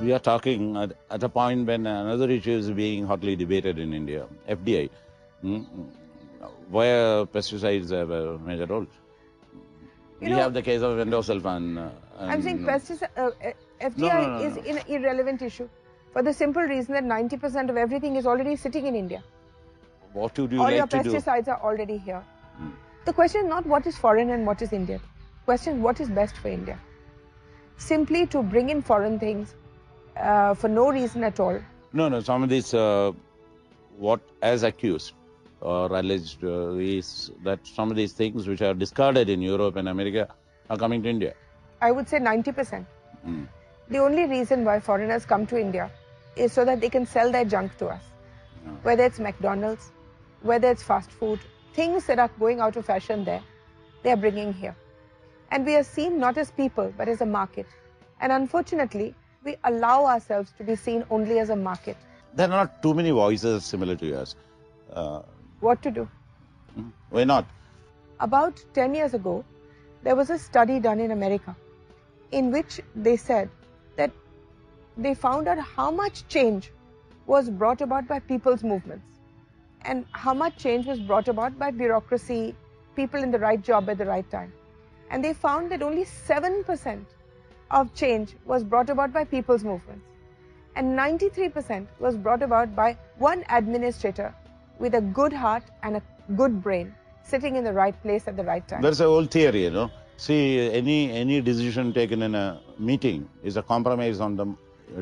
we are talking at, at, a point when another issue is being hotly debated in India, FDI, mm, where pesticides have a major role. You we know, have the case of endosulfan. Uh, I'm saying pesticide, uh, FDI no, no, no, is an irrelevant issue for the simple reason that 90% of everything is already sitting in India. What do you All like your pesticides do? are already here. Hmm. The question is not what is foreign and what is Indian. The question is what is best for India. Simply to bring in foreign things uh, for no reason at all. No, no. Some of these, uh, what as accused or alleged, uh, is that some of these things which are discarded in Europe and America are coming to India. I would say 90%. Mm. The only reason why foreigners come to India is so that they can sell their junk to us. No. Whether it's McDonald's, whether it's fast food, things that are going out of fashion there, they are bringing here. And we are seen not as people, but as a market. And unfortunately, we allow ourselves to be seen only as a market. There are not too many voices similar to yours. Uh, what to do? Hmm? Why not? About 10 years ago, there was a study done in America in which they said that they found out how much change was brought about by people's movements and how much change was brought about by bureaucracy, people in the right job at the right time. And they found that only 7% of change was brought about by people's movements. And 93% was brought about by one administrator with a good heart and a good brain sitting in the right place at the right time. There's a whole theory, you know. See, any any decision taken in a meeting is a compromise on the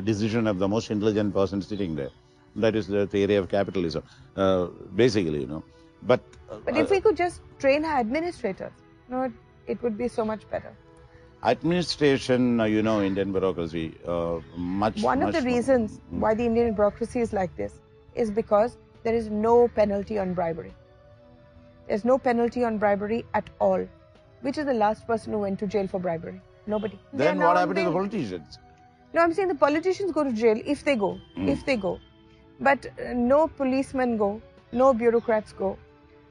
decision of the most intelligent person sitting there. That is the theory of capitalism, uh, basically, you know. But uh, but if we could just train our administrators, you know, it, it would be so much better. Administration, uh, you know, Indian bureaucracy, uh, much. One much of the reasons mm. why the Indian bureaucracy is like this is because there is no penalty on bribery. There's no penalty on bribery at all. Which is the last person who went to jail for bribery? Nobody. Then what happened to the politicians? No, I'm saying the politicians go to jail if they go. Mm. If they go. But uh, no policemen go, no bureaucrats go.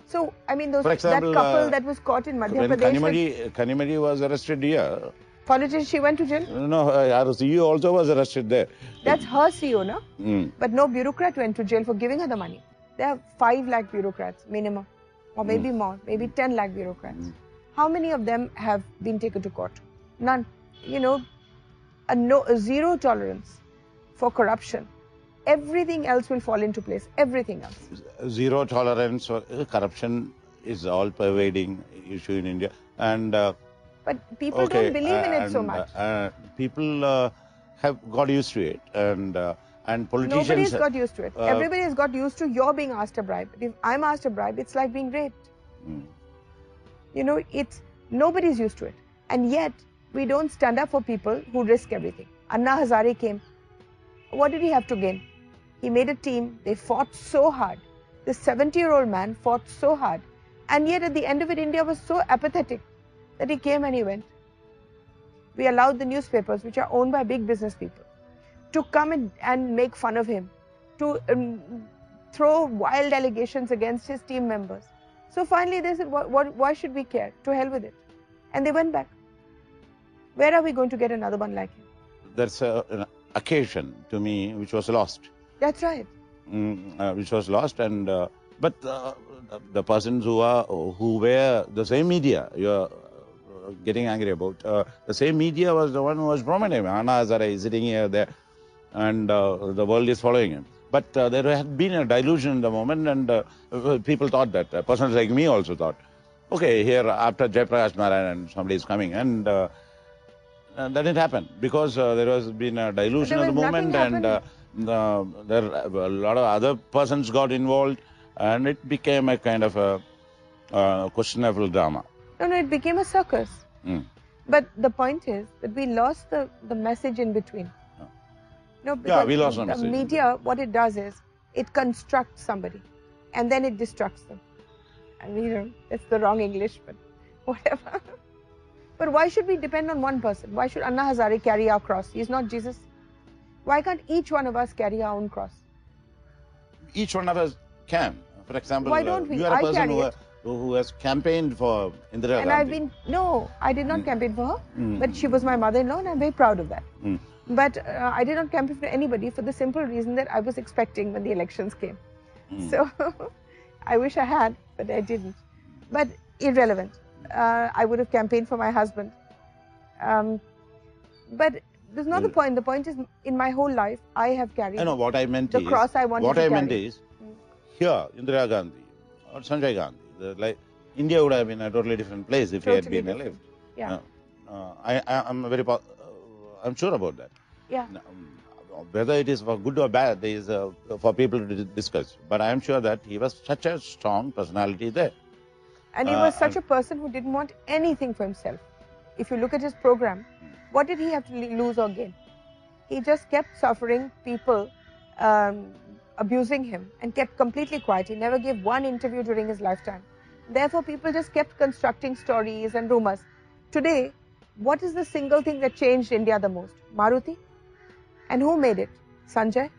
So, I mean, those, example, that couple uh, that was caught in Madhya Pradesh. Kanimozhi, Kanimozhi was arrested here. Politician, she went to jail? No, uh, our CEO also was arrested there. That's her CEO, no? Mm. But no bureaucrat went to jail for giving her the money. There are 5 lakh bureaucrats, minimum. Or maybe mm. more, maybe 10 lakh bureaucrats. Mm. How many of them have been taken to court? None. You know, a, no, a zero tolerance for corruption everything else will fall into place. Everything else. Zero tolerance for corruption is all pervading issue in India, and. Uh, but people okay, don't believe in it so much. Uh, people uh, have got used to it, and uh, and politicians. Nobody's got used to it. Uh, Everybody has got used to your being asked a bribe. If I'm asked a bribe, it's like being raped. Hmm. You know, it's nobody's used to it, and yet we don't stand up for people who risk everything. Anna Hazare came. What did he have to gain? He made a team. They fought so hard. This 70 year old man fought so hard. And yet, at the end of it, India was so apathetic that he came and he went. We allowed the newspapers, which are owned by big business people, to come and, and make fun of him, to um, throw wild allegations against his team members. So finally, they said, what, what, Why should we care? To hell with it. And they went back. Where are we going to get another one like him? There's a, an occasion to me which was lost. That's right. Mm, uh, which was lost, and uh, but uh, the persons who are who were the same media you're uh, getting angry about. Uh, the same media was the one who was prominent. Anna Hazare is sitting here there, and uh, the world is following him. But there had been a dilution in the moment, and people thought that. persons like me also thought, okay, here after Jayaprakash Narayan, and somebody is coming, and. that didn't happen because there has been a dilution of the moment, and uh, there a lot of other persons got involved, and it became a kind of a uh, questionable drama. No, no, it became a circus. Mm. But the point is that we lost the, the message in between. Oh. No, yeah, we lost the, the message. media, what it does is it constructs somebody, and then it destructs them. I mean, you know, it's the wrong English, but whatever. but why should we depend on one person? Why should Anna Hazare carry our cross? He's not Jesus. Why can't each one of us carry our own cross? Each one of us can. For example, Why don't we? you are a person who, who, has campaigned for Indira and Gandhi. I've been, no, I did not mm. campaign for her, mm. but she was my mother-in-law and I'm very proud of that. Mm. But uh, I did not campaign for anybody for the simple reason that I was expecting when the elections came. Mm. So I wish I had, but I didn't. But irrelevant. Uh, I would have campaigned for my husband. Um, but there's not the Mm. point. The point is, in my whole life, I have carried I know what I meant the is, cross I wanted what to I meant is, Mm. here, Indira Gandhi or Sanjay Gandhi, the, like India would have been a totally different place if he had been different. alive. Yeah. Uh, uh, I, I, I'm very, uh, I'm sure about that. Yeah. Um, Whether it is for good or bad is uh, for people to discuss. But I am sure that he was such a strong personality there. And he Uh, was such a person who didn't want anything for himself. If you look at his program, what did he have to lose or gain? He just kept suffering people um, abusing him and kept completely quiet. He never gave one interview during his lifetime. Therefore, people just kept constructing stories and rumors. Today, what is the single thing that changed India the most? Maruti? And who made it? Sanjay?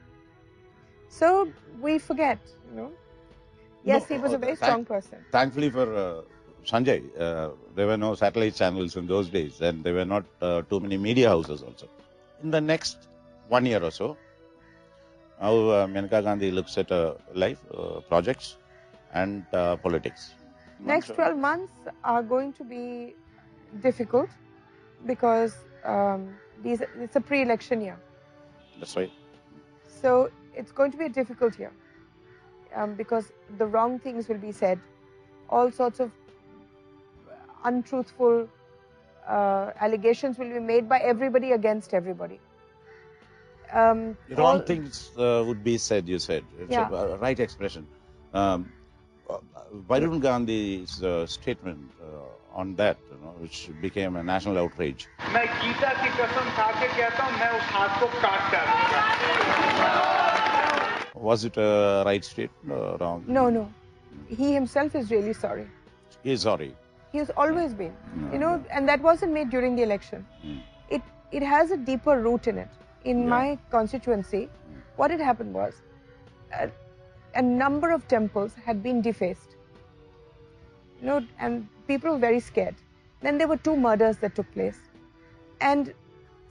So we forget, you know. Yes, No, he was a very strong person. Thankfully for uh, Sanjay, uh, there were no satellite channels in those days, and there were not uh, too many media houses also. In the next one year or so, how uh, Maneka Gandhi looks at uh, life, uh, projects, and uh, politics. Next 12 months are going to be difficult because um, these, it's a pre election year. That's right. So it's going to be a difficult year um, because the wrong things will be said, all sorts of untruthful uh, allegations will be made by everybody against everybody. Um, Wrong all, things uh, would be said, you said. It's yeah. a, right expression. Um, Gandhi's uh, statement uh, on that, you know, which became a national outrage. Was it a right statement or wrong? No, no. He himself is really sorry. He is sorry. He has always been, No, you know, and that wasn't made during the election. Mm. It it has a deeper root in it. In Yeah. my constituency, what had happened was a, a number of temples had been defaced. You know, and people were very scared. Then there were two murders that took place, and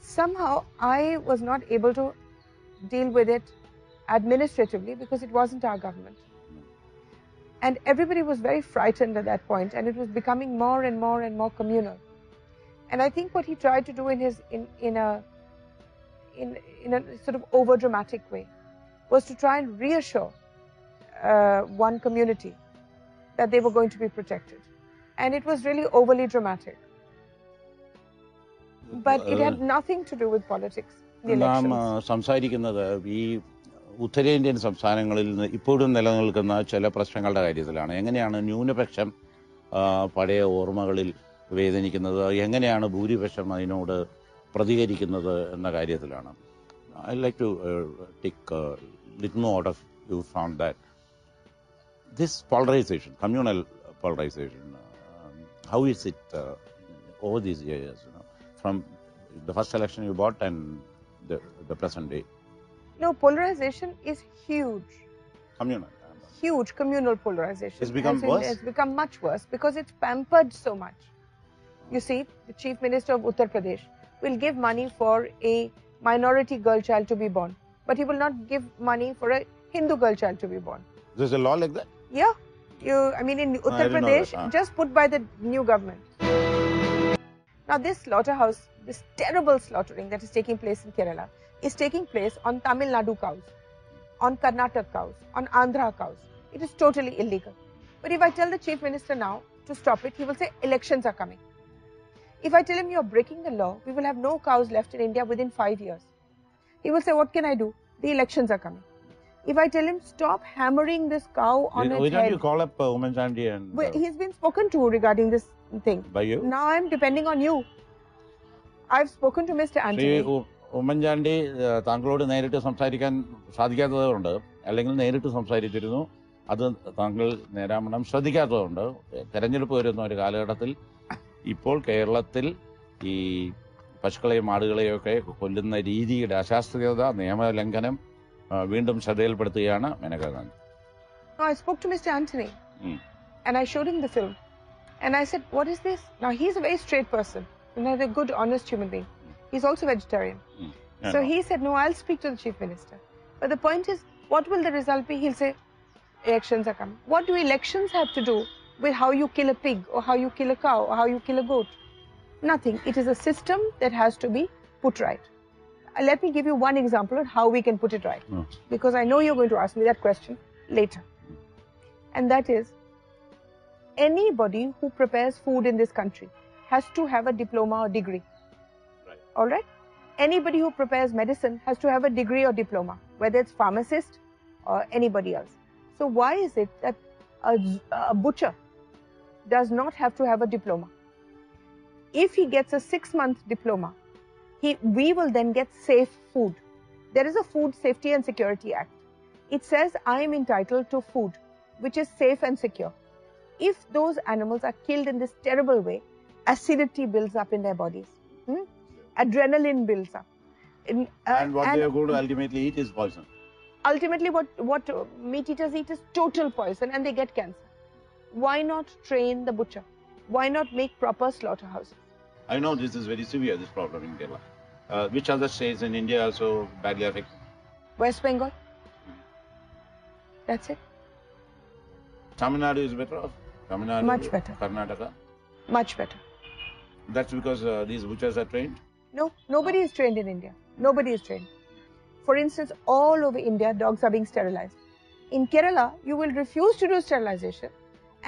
somehow I was not able to deal with it administratively because it wasn't our government. And everybody was very frightened at that point, and it was becoming more and more and more communal. And I think what he tried to do in his in in a in in a sort of over dramatic way was to try and reassure uh, one community that they were going to be protected, and it was really overly dramatic. But it had nothing to do with politics. The നാം elections. ആ, സംസാരിക്കുന്നത് ഈ ഉത്തരേന്ത്യൻ സംസ്ഥാനങ്ങളിൽ നിന്ന് ഇപ്പോഴും നിലനിൽക്കുന്ന ചില പ്രശ്നങ്ങളുടെ കാര്യത്തിലാണ്. എങ്ങനെയാണ് ന്യൂനപക്ഷം പഴയ ഓർമ്മകളിൽ വേദനിക്കുന്നത്? എങ്ങനെയാണ് ഭൂരിപക്ഷം അതിനോട് പ്രതികരിക്കുന്നത് എന്ന കാര്യത്തിലാണ്. I like to take no out of you found that this polarization communal polarization how is it over these from the first election you vote and the present day No, polarization is huge. communal. huge communal polarization. It's become worse? It's become much worse because it's pampered so much. You see, the Chief Minister of Uttar Pradesh will give money for a minority girl child to be born, but he will not give money for a Hindu girl child to be born. There's a law like that. Yeah, you. I mean, in Uttar Pradesh, that, ah. just put by the new government. Now, this slaughterhouse, this terrible slaughtering that is taking place in Kerala, is taking place on Tamil Nadu cows, on Karnataka cows, on Andhra cows. It is totally illegal. But if I tell the chief minister now to stop it, he will say elections are coming. If I tell him you are breaking the law, we will have no cows left in India within five years. He will say, What can I do? The elections are coming. If I tell him, Stop hammering this cow on Why don't head. you call up uh, Oommen and. Uh, he's been spoken to regarding this thing. By you? Now I'm depending on you. I've spoken to Mr. Anthony. So you, Oommen Chandy താങ്കളോട് നേരിട്ട് സംസാരിക്കാൻ സാധിക്കാത്തതുകൊണ്ട് അല്ലെങ്കിൽ നേരിട്ട് സംസാരിച്ചിരുന്നു അത് താങ്കൾ നേരാമണം ശ്രദ്ധിക്കാത്തതുകൊണ്ട് തെരഞ്ഞെടുപ്പ് വരുന്ന ഒരു കാലഘട്ടത്തിൽ ഇപ്പോൾ കേരളത്തിൽ ഈ പശുക്കളെയും ആടുകളെയും ഒക്കെ കൊല്ലുന്ന രീതിയുടെ അശാസ്ത്രീയത നിയമലംഘനം വീണ്ടും ശ്രദ്ധയിൽപ്പെടുത്തുകയാണ് Maneka Gandhi I spoke to Mr. Mm. and I showed him the film. And I said, What is this? Now he's a very straight person and a good, honest human being. He's also vegetarian. Mm. So no. he said, no, I'll speak to the chief minister. But the point is, what will the result be? He'll say, elections are coming. What do elections have to do with how you kill a pig or how you kill a cow or how you kill a goat? Nothing. It is a system that has to be put right. Uh, Let me give you one example of how we can put it right. Hmm. Because I know you're going to ask me that question later. And that is, anybody who prepares food in this country has to have a diploma or degree. All right? Anybody who prepares medicine has to have a degree or diploma, whether it's pharmacist or anybody else. So why is it that a butcher does not have to have a diploma? If he gets a six-month diploma, he, we will then get safe food. There is a Food Safety and Security Act. It says I am entitled to food which is safe and secure. If those animals are killed in this terrible way, acidity builds up in their bodies. Adrenaline builds up. In- uh, and what they are going to ultimately eat is poison. ultimately what what meat eaters eat is total poison and they get cancer why not train the butcher why not make proper slaughterhouses I know this is very severe, this problem in Kerala. Uh, which other states in India are also badly affected? west bengal that's it Tamil Nadu is better off. Tamil Nadu, Much better. Karnataka. much better That's because uh, these butchers are trained. No nobody is trained in india nobody is trained for instance all over india dogs are being sterilized in kerala you will refuse to do sterilization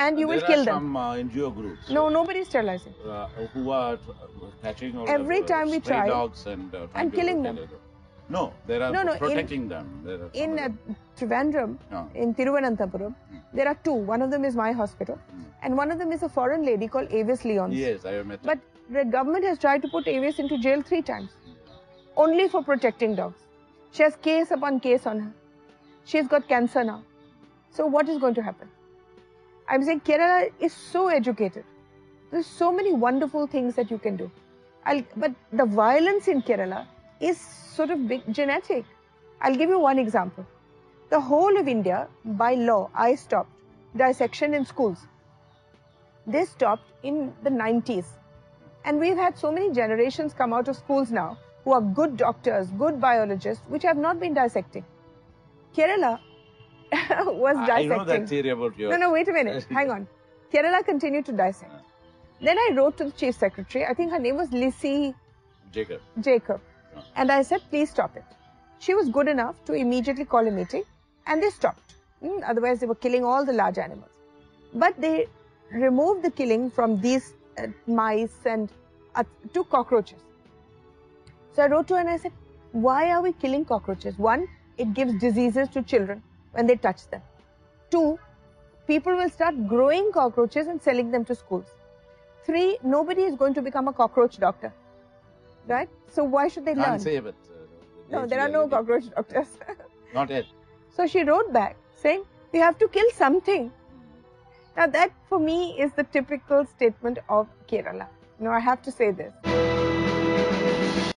and you will there kill are them some uh, NGO groups. no nobody is sterilizing Uh, who are uh, catching all Every the, uh, time we try dogs and uh, and killing them. them. No, they are No, no, in- protecting them. There are in uh, Trivandrum, Yeah. in Tiruvananthapuram, Hmm. there are two. One of them is my hospital, Hmm. and one of them is a foreign lady called Avis Lyons. Yes, I have met. But the government has tried to put Avis into jail three times, only for protecting dogs. She has case upon case on her. She's got cancer now. So what is going to happen? I'm saying Kerala is so educated. There's so many wonderful things that you can do. I'll, but the violence in Kerala is sort of big, genetic. I'll give you one example. The whole of India, by law, I stopped dissection in schools. They stopped in the 90s. And we've had so many generations come out of schools now who are good doctors, good biologists, which have not been dissecting. Kerala was I, I dissecting. know that theory about your. No, no, wait a minute. Hang on. Kerala continued to dissect. Then I wrote to the chief secretary. I think her name was Lizzie Jacob. Jacob. Yeah. And I said, please stop it. She was good enough to immediately call a meeting and they stopped. Hmm, Otherwise, they were killing all the large animals. But they removed the killing from these uh, mice and uh, to cockroaches. So I wrote to her and I said, why are we killing cockroaches? One, it gives diseases to children when they touch them. Two, people will start growing cockroaches and selling them to schools. Three, nobody is going to become a cockroach doctor. Right? So why should they Can't learn? say, but. Uh, No, there are no cockroach doctors. Not yet. so she wrote back saying, we have to kill something. Now that for me is the typical statement of Kerala. Know, I have to say this.